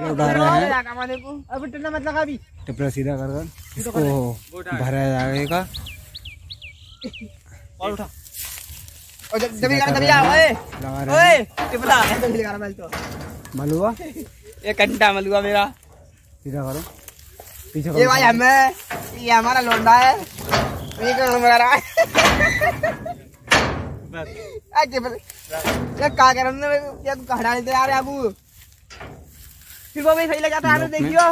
उठा रहे हैं। अब टन्ना मत लगा अभी टिपरा सीधा कर कर इसको भरा जाएगा और उठा। और जब जब कर जब ओए लगा रहे ओए टिपला है। तो लगा रहा तो मलुआ? ये मलुआ मेरा। सीधा करो। पीछे ये भाई हमें ये हमारा लोंडा है। ये कौन रहा है? अच्छा ये का कर? हैं तू यार अबू। फिर वो भी सही लग जाता है हमें देखियो।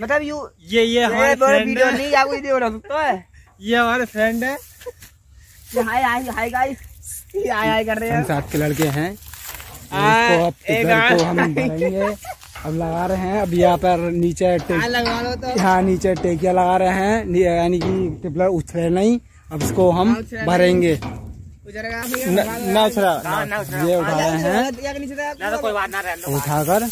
मतलब यू ये ये हमारे वीडियो है। नहीं कोई वीडियो बना सकता है ये हमारे फ्रेंड है। ये हाय हाय हाय गाइस ये हाय हाय कर रहे हैं। साथ के लड़के हैं। इसको अब एक टिपलर को हम भरेंगे अब लगा रहे हैं। अब यहाँ पर नीचे हाँ लगवा तो। यहाँ नीचे टेकिया लगा रहे हैं। यानी कि टिपलर उछले नहीं। अब इसको हम हाँ। भरेंगे। न- हाँ, ना ये उठा रहे हैं। या के नीचे ना तो कोई बात ना रहे उठाकर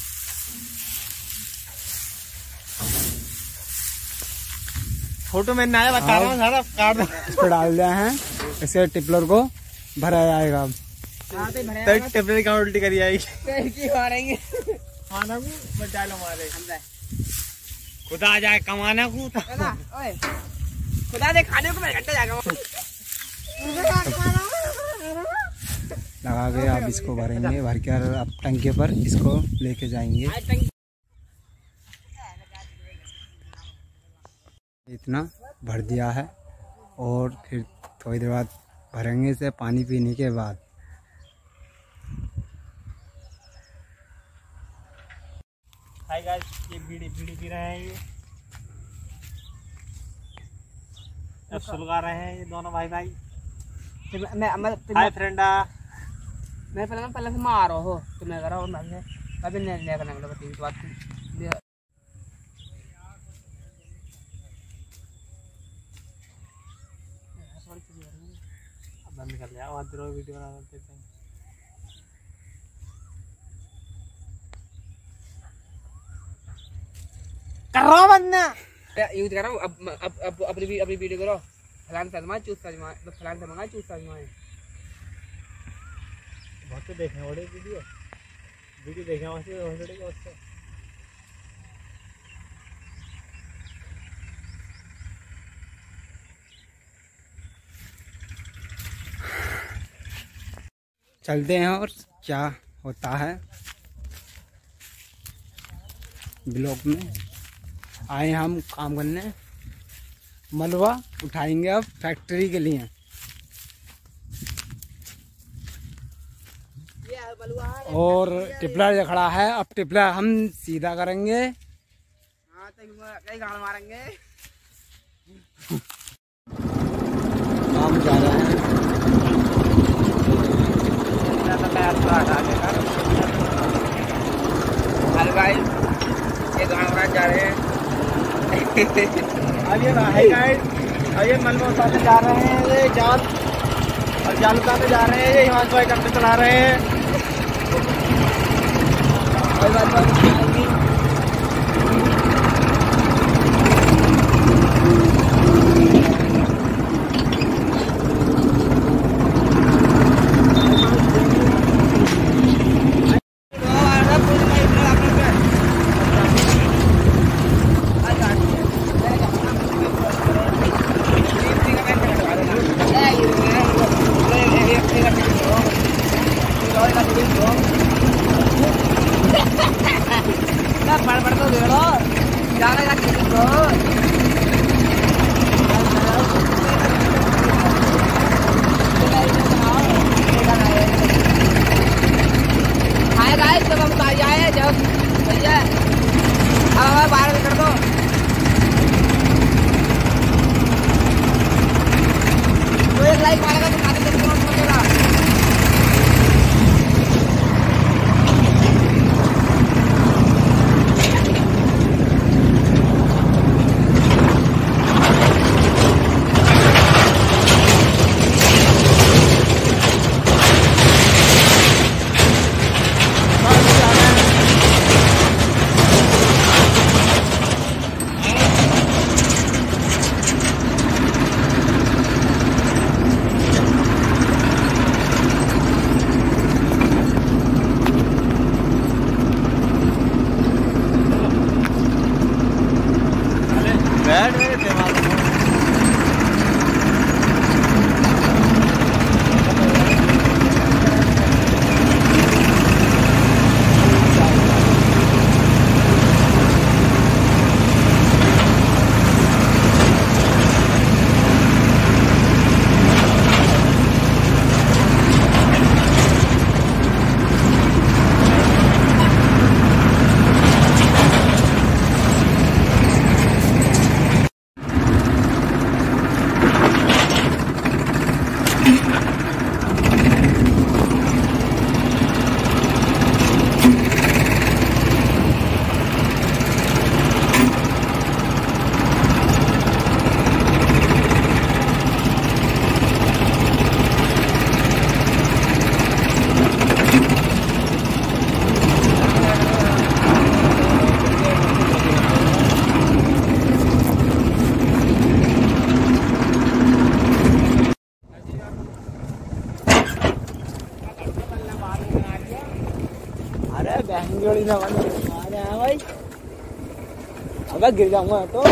फ़ोटो में नया बता रहा हूँ सारा काट दो। इस पर डाल दिया है। इसे टिपलर को भरा जाएगा। भरे तो टेम्परेरी का उल्टी करी आएगी की मारेंगे? खाना को बचा लो मारे। खुदा जाए कमाना को खुदा दे खाने को मैं घंटा जाएगा लगा के अब इसको भरेंगे भर कर अब टंके पर इसको लेके जाएँगे। इतना भर दिया है और फिर थोड़ी देर बाद भरेंगे इसे पानी पीने के बाद। हाय गाइस ये बीड़ी बीड़ी पी रहे हैं ये। अब सुलगा रहे हैं ये दोनों भाई भाई मैं मैं हाय फ्रेंडा। मैं पहले पहले से मारो हो तो मैं करा और मैं अभी नहीं नहीं करने लगा तीन बात बंद कर लिया वहाँ दूर वीडियो बना देते हैं। करो बंदा। यूज़ करो अब अब अब अपनी अपनी वीडियो करो। फलान से आजमा चूस आजमा फलान से मंगा चूस आजमाए बहुत तो देखे बड़े वीडियो। वीडियो देखे वहाँ से हंसड़े का उससे चलते हैं और क्या होता है। ब्लॉक में आए हम काम करने। मलबा उठाएँगे अब फैक्ट्री के लिए। और टिपलर जो खड़ा है। अब टिपला हम सीधा करेंगे। हाँ तो मारेंगे। काम जा रहे हैं। ये गाड़ जा रहे हैं। आइए ना हाय गाइस आइए मलबा जा रहे हैं ये जाल। और जाल उठाने जा रहे हैं, ये हिमांशु भाई करते चला रहे हैं कोई बात नहीं बड़ बड़ तो दे लो जाने का किसी को हाय गाइस जब हम आ जाए। जब भैया अब हमें बाहर कर दो। तो एक लाइक मारेगा तो खाते bad. बैंगलोरी ना बंद अरे हाँ भाई। अबे गिर जाऊँगा तो।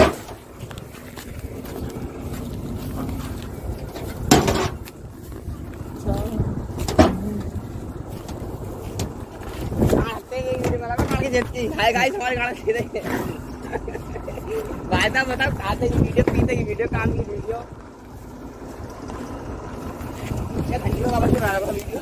हाय गाइस हमारे गाना खींच रहे साहब बताओ, खाते की वीडियो, पीते की वीडियो, काम की वीडियो। क्या घंटी का रहा वीडियो।